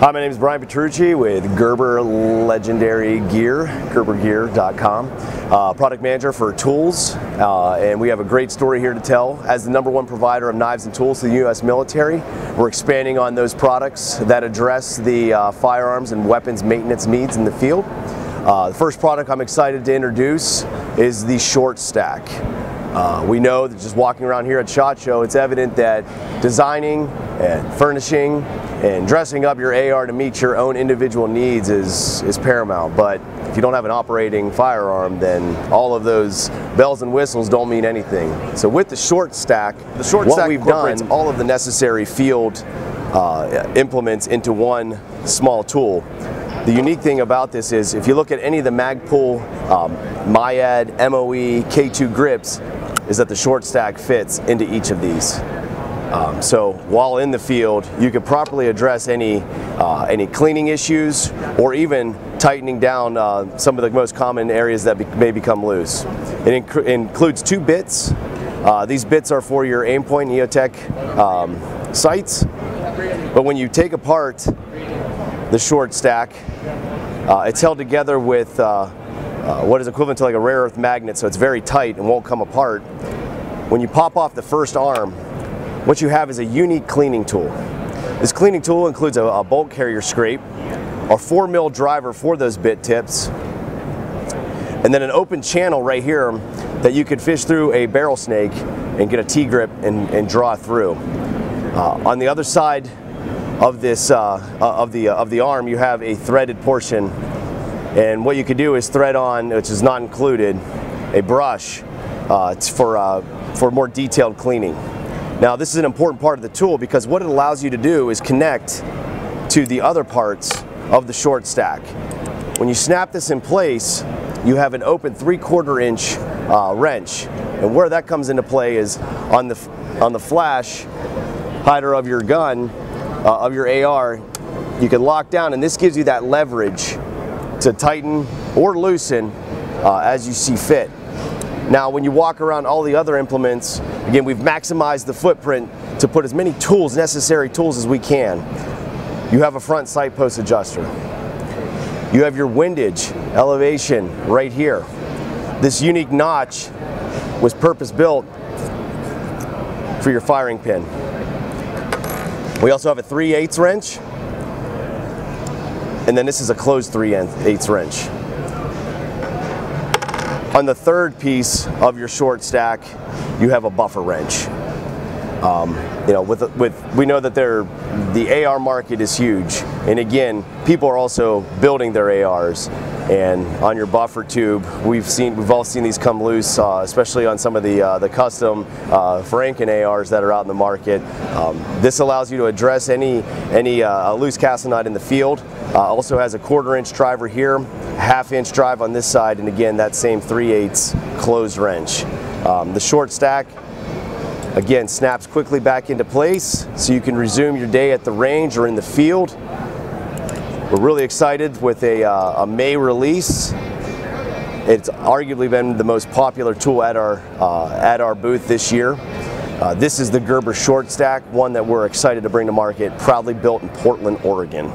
Hi, my name is Brian Petrucci with Gerber Legendary Gear, gerbergear.com. Uh, product manager for tools, uh, and we have a great story here to tell. As the number one provider of knives and tools to the U.S. military, we're expanding on those products that address the uh, firearms and weapons maintenance needs in the field. Uh, the first product I'm excited to introduce is the Short Stack. Uh, we know that just walking around here at SHOT Show, it's evident that designing and furnishing and dressing up your AR to meet your own individual needs is, is paramount. But if you don't have an operating firearm, then all of those bells and whistles don't mean anything. So with the short stack, the short what stack we've done, all of the necessary field uh, implements into one small tool. The unique thing about this is if you look at any of the Magpul, um, MIAD, MOE, K2 grips, is that the short stack fits into each of these. Um, so while in the field, you can properly address any uh, any cleaning issues or even tightening down uh, some of the most common areas that be may become loose. It inc includes two bits. Uh, these bits are for your Aimpoint EOTech um, sights, but when you take apart the short stack, uh, it's held together with uh, uh, what is equivalent to like a rare earth magnet, so it's very tight and won't come apart. When you pop off the first arm, what you have is a unique cleaning tool. This cleaning tool includes a, a bolt carrier scrape, a 4 mil driver for those bit tips, and then an open channel right here that you could fish through a barrel snake and get a T-grip and, and, draw through. Uh, on the other side of this uh, uh, of the uh, of the arm, you have a threaded portion, and what you could do is thread on, which is not included, a brush. It's for uh, for more detailed cleaning. Now this is an important part of the tool because what it allows you to do is connect to the other parts of the short stack. When you snap this in place, you have an open three quarter inch uh, wrench. And where that comes into play is on the, on the flash hider of your gun, uh, of your AR, you can lock down and this gives you that leverage to tighten or loosen uh, as you see fit. Now when you walk around all the other implements, again we've maximized the footprint to put as many tools, necessary tools as we can. You have a front sight post adjuster. You have your windage elevation right here. This unique notch was purpose built for your firing pin. We also have a 3 8 wrench, and then this is a closed 3 8 wrench. On the third piece of your short stack, you have a buffer wrench. Um, you know, with with we know that they the AR market is huge, and again, people are also building their ARs. And on your buffer tube, we've seen we've all seen these come loose, uh, especially on some of the uh, the custom uh, Franken ARs that are out in the market. Um, this allows you to address any any uh, loose castle nut in the field. Uh, also has a quarter inch driver here, half inch drive on this side, and again that same 3 8 closed wrench. Um, the short stack again snaps quickly back into place so you can resume your day at the range or in the field. We're really excited with a, uh, a May release. It's arguably been the most popular tool at our, uh, at our booth this year. Uh, this is the Gerber Short Stack, one that we're excited to bring to market, proudly built in Portland, Oregon.